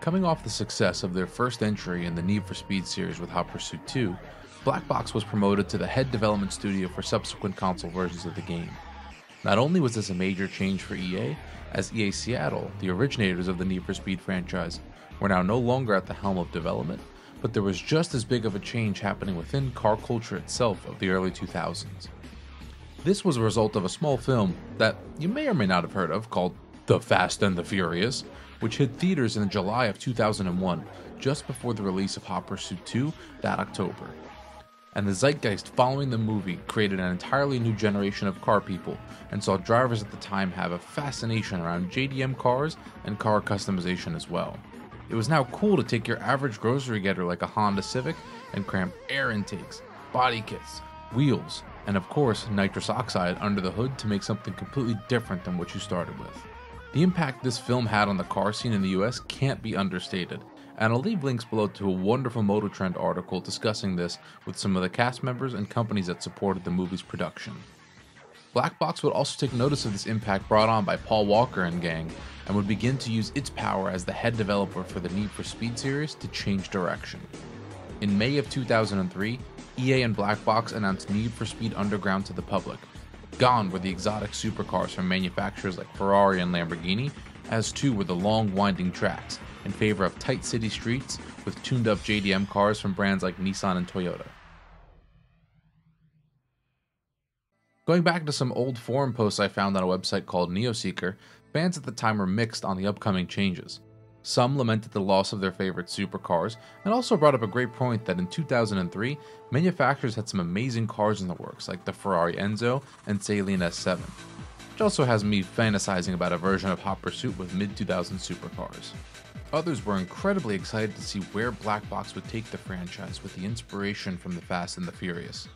Coming off the success of their first entry in the Need for Speed series with Hot Pursuit 2, Black Box was promoted to the head development studio for subsequent console versions of the game. Not only was this a major change for EA, as EA Seattle, the originators of the Need for Speed franchise, were now no longer at the helm of development, but there was just as big of a change happening within car culture itself of the early 2000s. This was a result of a small film that you may or may not have heard of called The Fast and the Furious, which hit theaters in July of 2001, just before the release of Hot Pursuit 2 that October. And the zeitgeist following the movie created an entirely new generation of car people and saw drivers at the time have a fascination around JDM cars and car customization as well. It was now cool to take your average grocery getter like a Honda Civic and cram air intakes, body kits, wheels, and of course nitrous oxide under the hood to make something completely different than what you started with. The impact this film had on the car scene in the US can't be understated, and I'll leave links below to a wonderful Motor Trend article discussing this with some of the cast members and companies that supported the movie's production. Black Box would also take notice of this impact brought on by Paul Walker and gang, and would begin to use its power as the head developer for the Need for Speed series to change direction. In May of 2003, EA and Black Box announced Need for Speed Underground to the public. Gone were the exotic supercars from manufacturers like Ferrari and Lamborghini, as too were the long winding tracks, in favor of tight city streets with tuned up JDM cars from brands like Nissan and Toyota. Going back to some old forum posts I found on a website called NeoSeeker, fans at the time were mixed on the upcoming changes. Some lamented the loss of their favorite supercars, and also brought up a great point that in 2003, manufacturers had some amazing cars in the works, like the Ferrari Enzo and Saleen S7, which also has me fantasizing about a version of Hot Pursuit with mid 2000 supercars. Others were incredibly excited to see where Black Box would take the franchise with the inspiration from The Fast and the Furious.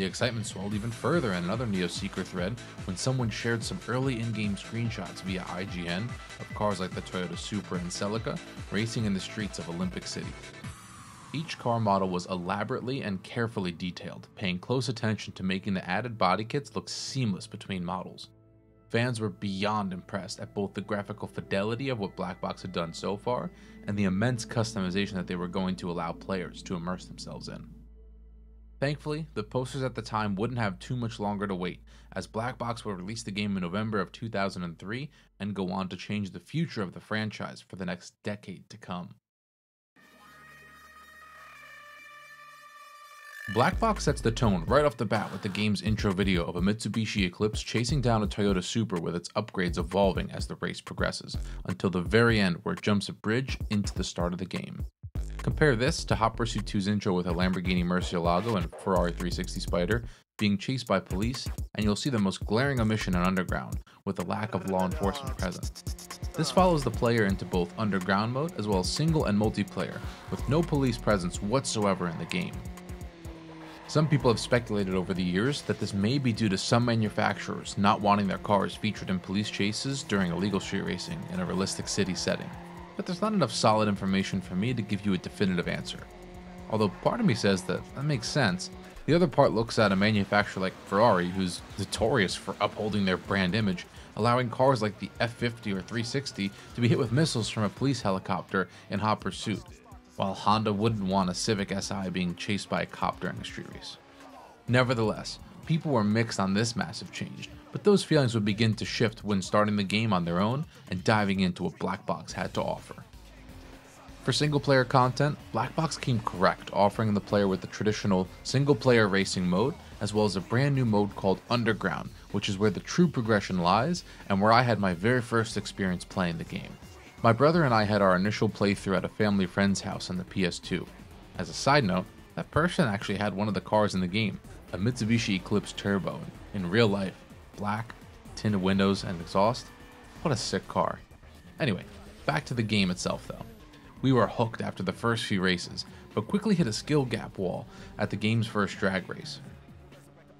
The excitement swelled even further in another NeoSeeker thread when someone shared some early in game screenshots via IGN of cars like the Toyota Supra and Celica racing in the streets of Olympic City. Each car model was elaborately and carefully detailed, paying close attention to making the added body kits look seamless between models. Fans were beyond impressed at both the graphical fidelity of what Black Box had done so far and the immense customization that they were going to allow players to immerse themselves in. Thankfully, the posters at the time wouldn't have too much longer to wait, as Black Box would release the game in November of 2003 and go on to change the future of the franchise for the next decade to come. Black Box sets the tone right off the bat with the game's intro video of a Mitsubishi Eclipse chasing down a Toyota Supra with its upgrades evolving as the race progresses, until the very end where it jumps a bridge into the start of the game. Compare this to Hot Pursuit 2's intro with a Lamborghini Murcielago and Ferrari 360 Spider being chased by police, and you'll see the most glaring omission in Underground, with the lack of law enforcement present. This follows the player into both Underground mode as well as single and multiplayer, with no police presence whatsoever in the game. Some people have speculated over the years that this may be due to some manufacturers not wanting their cars featured in police chases during illegal street racing in a realistic city setting, but there's not enough solid information for me to give you a definitive answer. Although part of me says that that makes sense, the other part looks at a manufacturer like Ferrari, who's notorious for upholding their brand image, allowing cars like the F50 or 360 to be hit with missiles from a police helicopter in hot pursuit, while Honda wouldn't want a Civic Si being chased by a cop during a street race. Nevertheless, people were mixed on this massive change, but those feelings would begin to shift when starting the game on their own and diving into what Black Box had to offer. For single player content, Black Box came correct, offering the player with the traditional single player racing mode, as well as a brand new mode called Underground, which is where the true progression lies and where I had my very first experience playing the game. My brother and I had our initial playthrough at a family friend's house on the PS2. As a side note, that person actually had one of the cars in the game, a Mitsubishi Eclipse Turbo, in real life. Black, tinted windows, and exhaust. What a sick car. Anyway, back to the game itself though. We were hooked after the first few races, but quickly hit a skill gap wall at the game's first drag race.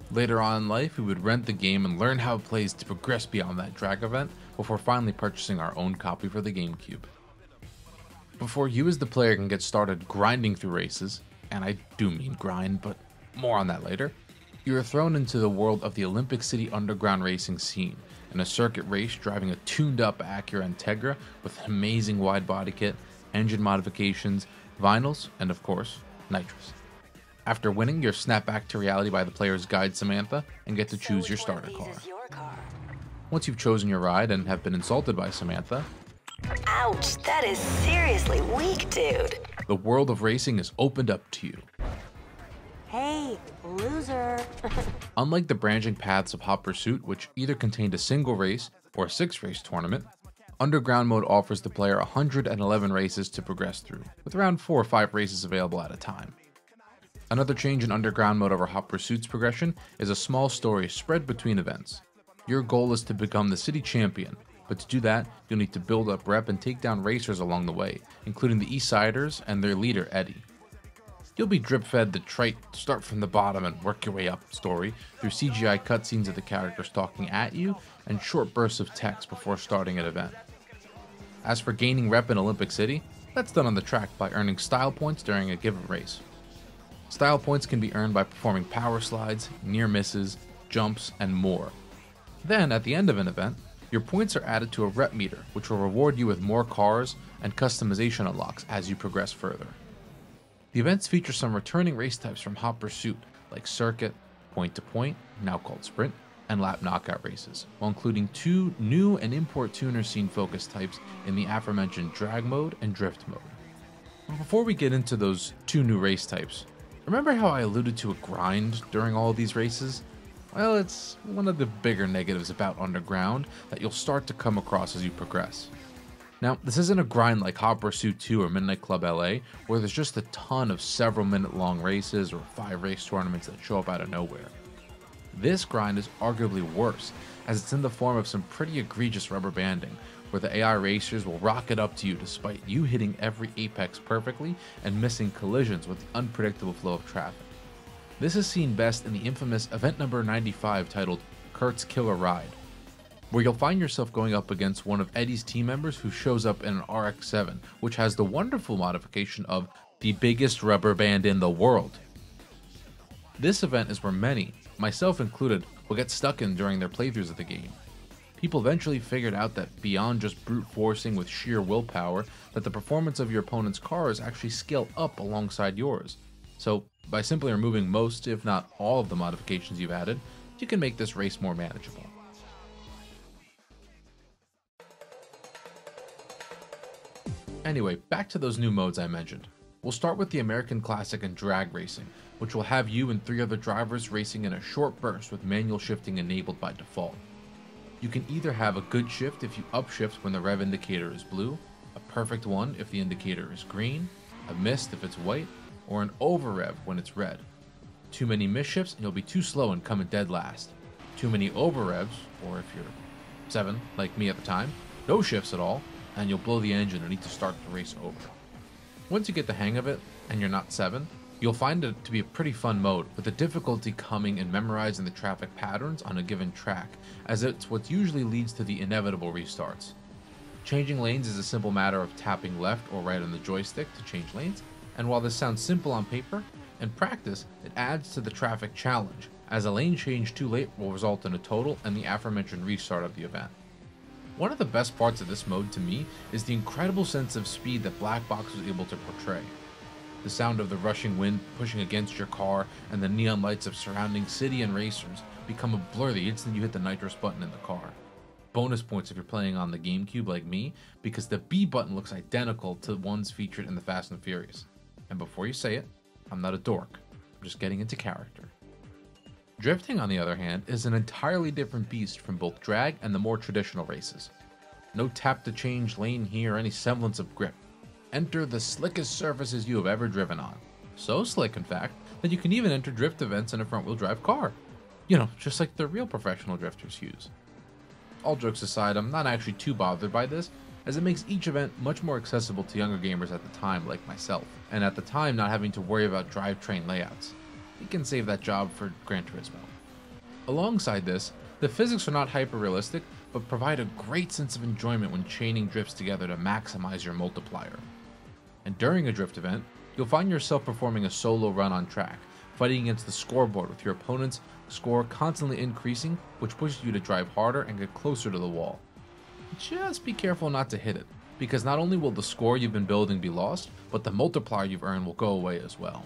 Later on in life, we would rent the game and learn how it plays to progress beyond that drag event before finally purchasing our own copy for the GameCube. Before you as the player can get started grinding through races, and I do mean grind, but more on that later, you are thrown into the world of the Olympic City underground racing scene in a circuit race driving a tuned up Acura Integra with an amazing wide body kit, engine modifications, vinyls, and of course, nitrous. After winning, you're snapped back to reality by the player's guide Samantha and get to choose your starter car. Once you've chosen your ride and have been insulted by Samantha, Ouch, that is seriously weak, dude. the world of racing is opened up to you. Hey, loser. Unlike the branching paths of Hot Pursuit, which either contained a single race or a six race tournament, Underground Mode offers the player 111 races to progress through, with around 4 or 5 races available at a time. Another change in Underground Mode over Hot Pursuit's progression is a small story spread between events. Your goal is to become the city champion, but to do that, you'll need to build up rep and take down racers along the way, including the Eastsiders and their leader, Eddie. You'll be drip fed the trite start from the bottom and work your way up story through CGI cutscenes of the characters talking at you and short bursts of text before starting an event. As for gaining rep in Olympic City, that's done on the track by earning style points during a given race. Style points can be earned by performing power slides, near misses, jumps, and more. Then, at the end of an event, your points are added to a rep meter, which will reward you with more cars and customization unlocks as you progress further. The events feature some returning race types from Hot Pursuit, like Circuit, Point to Point, now called Sprint, and Lap Knockout races, while including two new and import tuner scene focus types in the aforementioned Drag mode and Drift mode. But before we get into those two new race types, remember how I alluded to a grind during all of these races? Well, it's one of the bigger negatives about Underground that you'll start to come across as you progress. Now, this isn't a grind like Hot Pursuit 2 or Midnight Club LA, where there's just a ton of several minute long races or five race tournaments that show up out of nowhere. This grind is arguably worse, as it's in the form of some pretty egregious rubber banding, where the AI racers will rocket up to you despite you hitting every apex perfectly and missing collisions with the unpredictable flow of traffic. This is seen best in the infamous event number 95 titled Kurt's Killer Ride, where you'll find yourself going up against one of Eddie's team members who shows up in an RX 7, which has the wonderful modification of the biggest rubber band in the world. This event is where many, myself included, will get stuck in during their playthroughs of the game. People eventually figured out that beyond just brute forcing with sheer willpower, that the performance of your opponent's cars actually scale up alongside yours. So, by simply removing most, if not all, of the modifications you've added, you can make this race more manageable. Anyway, back to those new modes I mentioned. We'll start with the American Classic and Drag Racing, which will have you and three other drivers racing in a short burst with manual shifting enabled by default. You can either have a good shift if you upshift when the rev indicator is blue, a perfect one if the indicator is green, a missed if it's white, or an over rev when it's red. Too many misshifts and you'll be too slow and come in dead last. Too many over revs, or if you're 7, like me at the time, no shifts at all, and you'll blow the engine and need to start the race over. Once you get the hang of it, and you're not 7, you'll find it to be a pretty fun mode, with the difficulty coming in memorizing the traffic patterns on a given track, as it's what usually leads to the inevitable restarts. Changing lanes is a simple matter of tapping left or right on the joystick to change lanes, and while this sounds simple on paper, in practice it adds to the traffic challenge, as a lane change too late will result in a total and the aforementioned restart of the event. One of the best parts of this mode to me is the incredible sense of speed that Black Box was able to portray. The sound of the rushing wind pushing against your car and the neon lights of surrounding city and racers become a blur the instant you hit the nitrous button in the car. Bonus points if you're playing on the GameCube like me, because the B button looks identical to the ones featured in the Fast and Furious. And before you say it, I'm not a dork, I'm just getting into character. Drifting, on the other hand, is an entirely different beast from both drag and the more traditional races. No tap to change lane here any semblance of grip. Enter the slickest surfaces you have ever driven on. So slick, in fact, that you can even enter drift events in a front wheel drive car. You know, just like the real professional drifters use. All jokes aside, I'm not actually too bothered by this, as it makes each event much more accessible to younger gamers at the time, like myself, and at the time not having to worry about drivetrain layouts. We can save that job for Gran Turismo. Alongside this, the physics are not hyper realistic, but provide a great sense of enjoyment when chaining drifts together to maximize your multiplier. And during a drift event, you'll find yourself performing a solo run on track, fighting against the scoreboard with your opponent's score constantly increasing, which pushes you to drive harder and get closer to the wall. Just be careful not to hit it, because not only will the score you've been building be lost, but the multiplier you've earned will go away as well.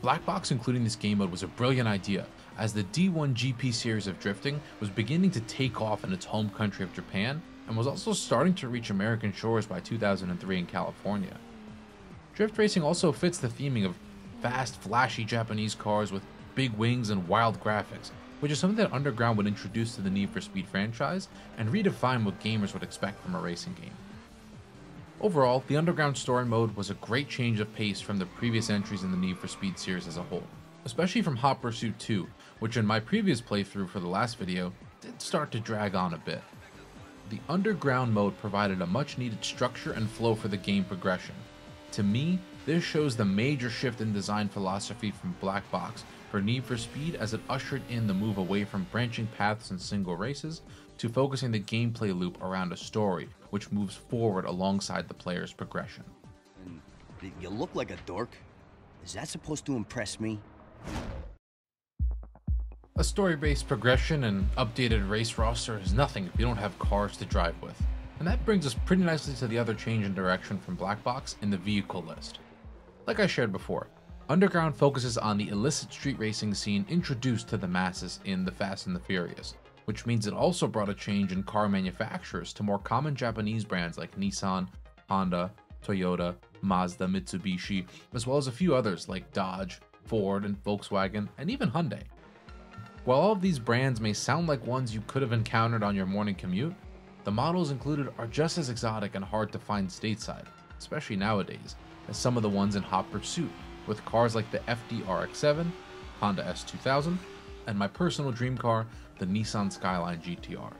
Black Box including this game mode was a brilliant idea, as the D1 GP series of drifting was beginning to take off in its home country of Japan, and was also starting to reach American shores by 2003 in California. Drift racing also fits the theming of fast, flashy Japanese cars with big wings and wild graphics, which is something that Underground would introduce to the Need for Speed franchise and redefine what gamers would expect from a racing game. Overall, the Underground story mode was a great change of pace from the previous entries in the Need for Speed series as a whole, especially from Hot Pursuit 2, which in my previous playthrough for the last video did start to drag on a bit. The Underground mode provided a much needed structure and flow for the game progression. To me, this shows the major shift in design philosophy from Black Box for Need for Speed as it ushered in the move away from branching paths and single races to focusing the gameplay loop around a story which moves forward alongside the player's progression. You look like a dork. Is that supposed to impress me? A story-based progression and updated race roster is nothing if you don't have cars to drive with. And that brings us pretty nicely to the other change in direction from Black Box in the vehicle list. Like I shared before, Underground focuses on the illicit street racing scene introduced to the masses in The Fast and the Furious, which means it also brought a change in car manufacturers to more common Japanese brands like Nissan, Honda, Toyota, Mazda, Mitsubishi, as well as a few others like Dodge, Ford, and Volkswagen, and even Hyundai. While all of these brands may sound like ones you could have encountered on your morning commute, the models included are just as exotic and hard to find stateside, especially nowadays, as some of the ones in Hot Pursuit, with cars like the FD RX-7, Honda S2000, and my personal dream car, the Nissan Skyline GTR.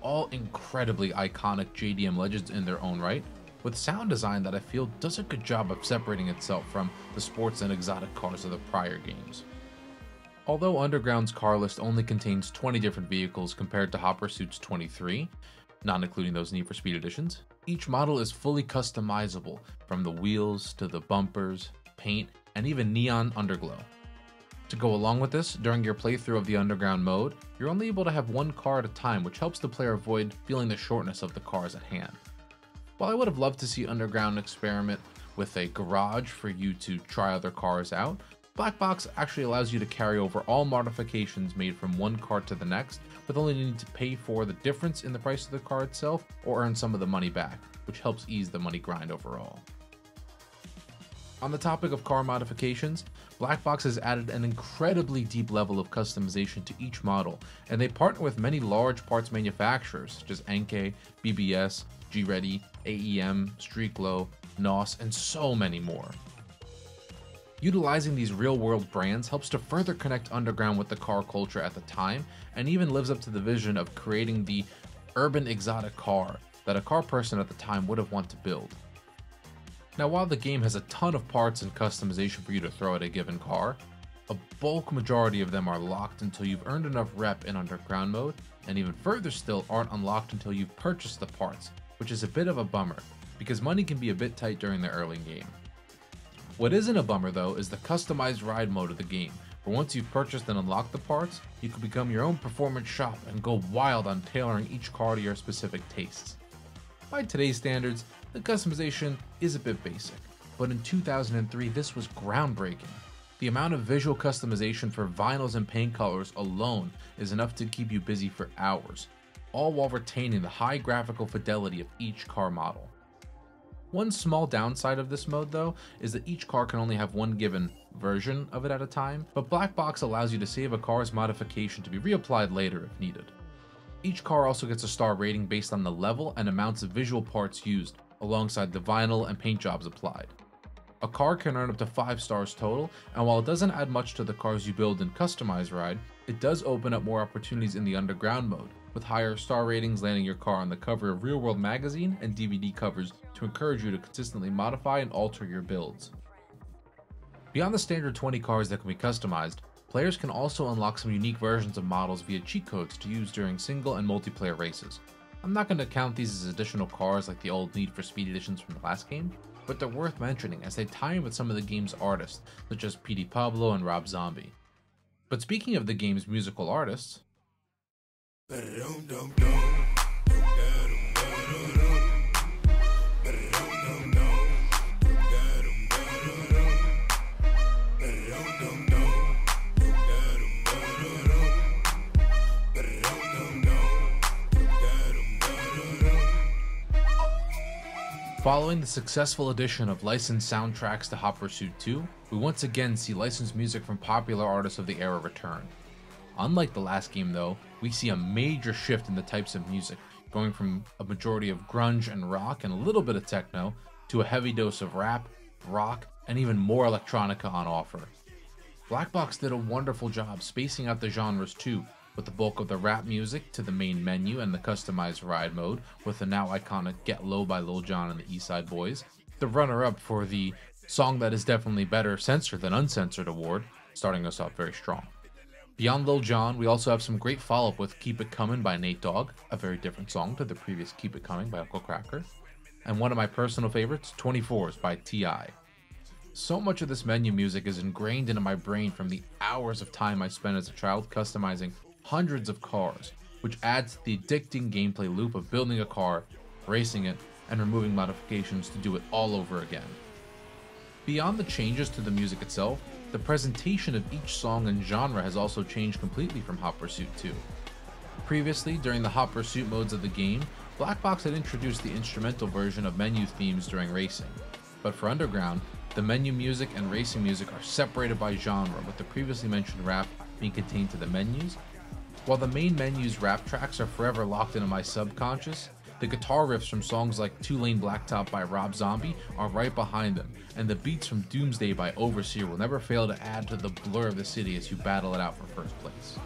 All incredibly iconic JDM legends in their own right, with sound design that I feel does a good job of separating itself from the sports and exotic cars of the prior games. Although Underground's car list only contains 20 different vehicles compared to Hot Pursuit's 23, not including those Need for Speed editions, each model is fully customizable from the wheels to the bumpers, paint, and even neon underglow. To go along with this, during your playthrough of the underground mode, you're only able to have one car at a time which helps the player avoid feeling the shortness of the cars at hand. While I would have loved to see Underground experiment with a garage for you to try other cars out, Black Box actually allows you to carry over all modifications made from one car to the next, with only needing to pay for the difference in the price of the car itself or earn some of the money back, which helps ease the money grind overall. On the topic of car modifications, Black Box has added an incredibly deep level of customization to each model, and they partner with many large parts manufacturers such as Enkei, BBS, GReddy, AEM, Street Streetglow, NOS, and so many more. Utilizing these real-world brands helps to further connect Underground with the car culture at the time, and even lives up to the vision of creating the urban exotic car that a car person at the time would have wanted to build. Now while the game has a ton of parts and customization for you to throw at a given car, a bulk majority of them are locked until you've earned enough rep in underground mode, and even further still aren't unlocked until you've purchased the parts, which is a bit of a bummer, because money can be a bit tight during the early game. What isn't a bummer though is the customized ride mode of the game, where once you've purchased and unlocked the parts, you can become your own performance shop and go wild on tailoring each car to your specific tastes. By today's standards, the customization is a bit basic, but in 2003 this was groundbreaking. The amount of visual customization for vinyls and paint colors alone is enough to keep you busy for hours, all while retaining the high graphical fidelity of each car model. One small downside of this mode though is that each car can only have one given version of it at a time, but Black Box allows you to save a car's modification to be reapplied later if needed. Each car also gets a star rating based on the level and amounts of visual parts used, alongside the vinyl and paint jobs applied. A car can earn up to 5 stars total, and while it doesn't add much to the cars you build in Customize Ride, it does open up more opportunities in the underground mode, with higher star ratings landing your car on the cover of Real World magazine and DVD covers to encourage you to consistently modify and alter your builds. Beyond the standard 20 cars that can be customized, players can also unlock some unique versions of models via cheat codes to use during single and multiplayer races. I'm not going to count these as additional cars like the old Need for Speed editions from the last game, but they're worth mentioning as they tie in with some of the game's artists, such as Petey Pablo and Rob Zombie. But speaking of the game's musical artists, Following the successful addition of licensed soundtracks to Hot Pursuit 2, we once again see licensed music from popular artists of the era return. Unlike the last game though, we see a major shift in the types of music, going from a majority of grunge and rock and a little bit of techno, to a heavy dose of rap, rock, and even more electronica on offer. Black Box did a wonderful job spacing out the genres too, with the bulk of the rap music to the main menu and the customized ride mode, with the now iconic Get Low by Lil Jon and the East Side Boyz, the runner up for the song that is definitely better censored than uncensored award, starting us off very strong. Beyond Lil Jon, we also have some great follow up with Keep It Comin' by Nate Dogg, a very different song to the previous Keep It Coming by Uncle Kracker, and one of my personal favorites, 24s by T.I. So much of this menu music is ingrained into my brain from the hours of time I spent as a child customizing hundreds of cars, which adds to the addicting gameplay loop of building a car, racing it, and removing modifications to do it all over again. Beyond the changes to the music itself, the presentation of each song and genre has also changed completely from Hot Pursuit 2. Previously, during the Hot Pursuit modes of the game, Black Box had introduced the instrumental version of menu themes during racing. But for Underground, the menu music and racing music are separated by genre, with the previously mentioned rap being contained to the menus. While the main menu's rap tracks are forever locked into my subconscious, the guitar riffs from songs like Two Lane Blacktop by Rob Zombie are right behind them, and the beats from Doomsday by Overseer will never fail to add to the blur of the city as you battle it out for first place.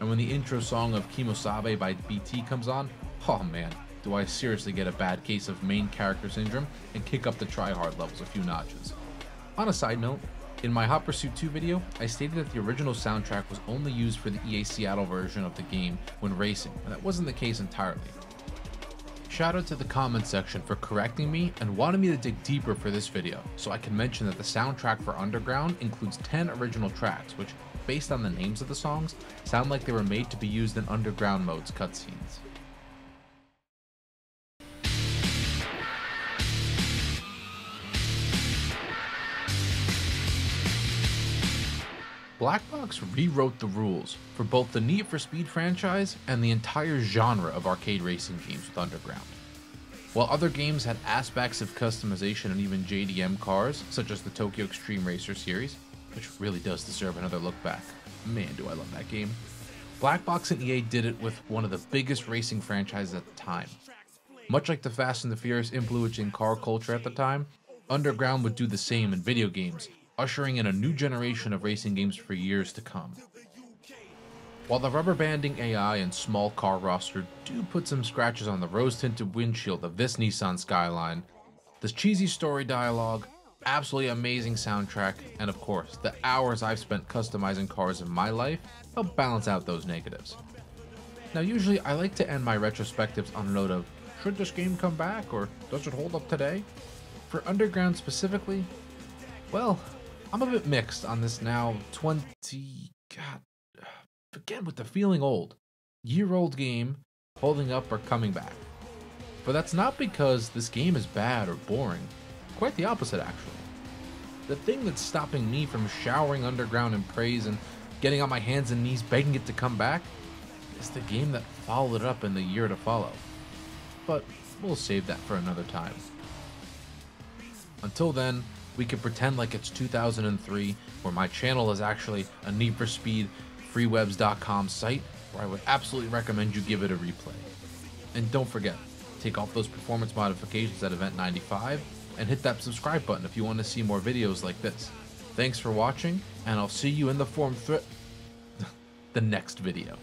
And when the intro song of Kimosabe by BT comes on, oh man, do I seriously get a bad case of main character syndrome and kick up the tryhard levels a few notches. On a side note, in my Hot Pursuit 2 video, I stated that the original soundtrack was only used for the EA Seattle version of the game when racing, and that wasn't the case entirely. Shout out to the comment section for correcting me and wanting me to dig deeper for this video, so I can mention that the soundtrack for Underground includes 10 original tracks, which, based on the names of the songs, sound like they were made to be used in Underground mode's cutscenes. Black Box rewrote the rules for both the Need for Speed franchise and the entire genre of arcade racing games with Underground. While other games had aspects of customization and even JDM cars, such as the Tokyo Extreme Racer series, which really does deserve another look back. Man, do I love that game. Black Box and EA did it with one of the biggest racing franchises at the time. Much like the Fast and the Furious influencing car culture at the time, Underground would do the same in video games, ushering in a new generation of racing games for years to come. While the rubber banding AI and small car roster do put some scratches on the rose tinted windshield of this Nissan Skyline, this cheesy story dialogue, absolutely amazing soundtrack, and of course, the hours I've spent customizing cars in my life help balance out those negatives. Now, usually I like to end my retrospectives on a note of should this game come back or does it hold up today? For Underground specifically, well, I'm a bit mixed on this now 20. God, again with the feeling old, year old game holding up or coming back. But that's not because this game is bad or boring. Quite the opposite, actually. The thing that's stopping me from showering underground in praise and getting on my hands and knees begging it to come back is the game that followed it up in the year to follow. But we'll save that for another time. Until then, we can pretend like it's 2003, where my channel is actually a Need for Speed freewebs.com site, where I would absolutely recommend you give it a replay. And don't forget, take off those performance modifications at Event 95 and hit that subscribe button if you want to see more videos like this. Thanks for watching, and I'll see you in the form the next video.